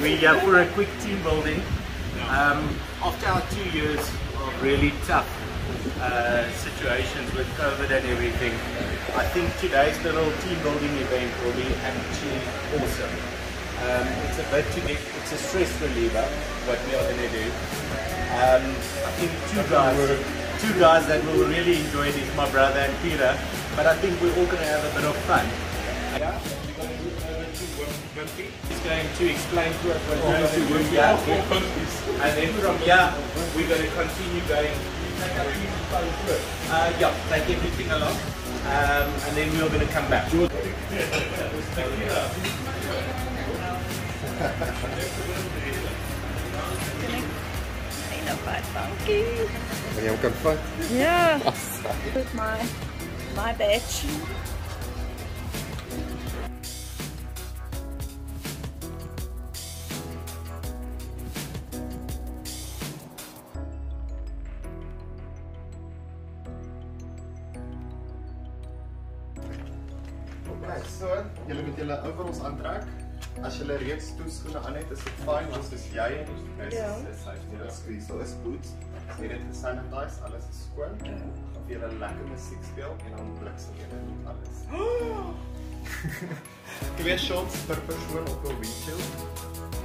we uh, for a quick team building. Um, after our two years of really tough uh, situations with COVID and everything, I think today's little team building event will be actually awesome. Um, it's a bit to get, it's a stress reliever, what we are going to do. Um, I think two guys, two guys that will really enjoy it is my brother and Peter, but I think we're all going to have a bit of fun. Yeah, we're going to move over to Wimpy. He's going to explain to us what we're going to do here. And then from here, we're going to continue going. Uh, yeah, take everything along. Um, and then we're going to come back. funky. Ben jy ook kan vat? Ja. With my my batch. So julle moet julle overalls aantrek. As julle reeds toeskoene aan het, is dit fyn, want soos jy is Ja. is hy nie dat skree so is boots. Jy het dit gesanitize, alles is skoon. Gaan vir julle lekker musiek speel en dan bliksem julle met alles. Twee shots per persoon op 'n windshield.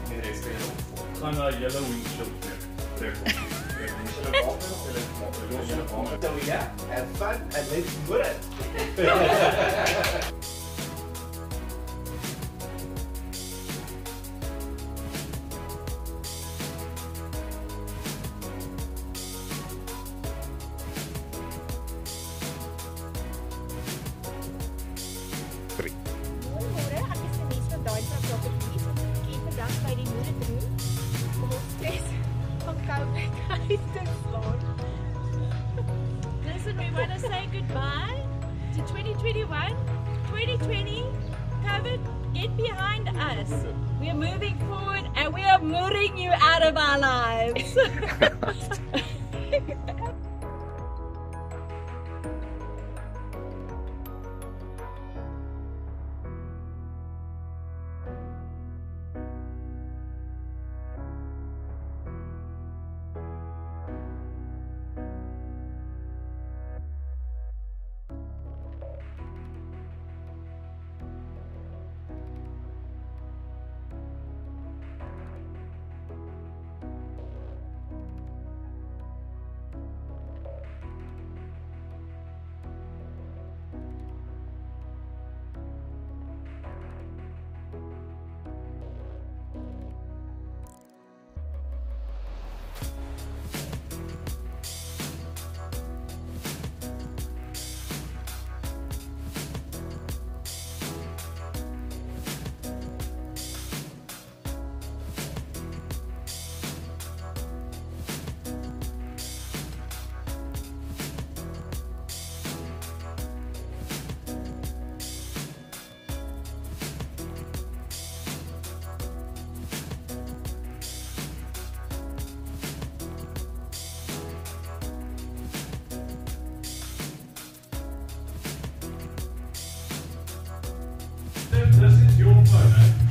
En die res kan julle opvolg. gaan na julle windshield trek. As julle water of julle los julle water. So yeah, have fun and let's do it. Listen, we want to say goodbye to 2021, 2020. COVID, get behind us. We are moving forward and we are mooring you out of our lives. This is your phone, eh?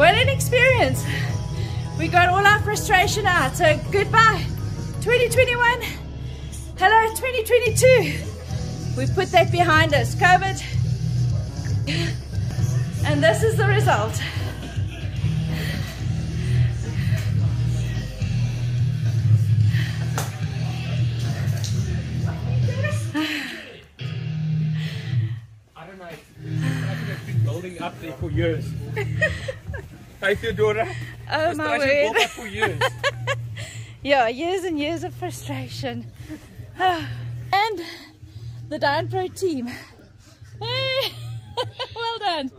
What an experience. We got all our frustration out. So goodbye 2021. Hello 2022. We put that behind us. COVID. And this is the result. I don't know. I think it's been building up there for years. Hey Theodora. Oh my It's actually built word. for years. Yeah, years and years of frustration. and the Down Pro team. Hey, well done.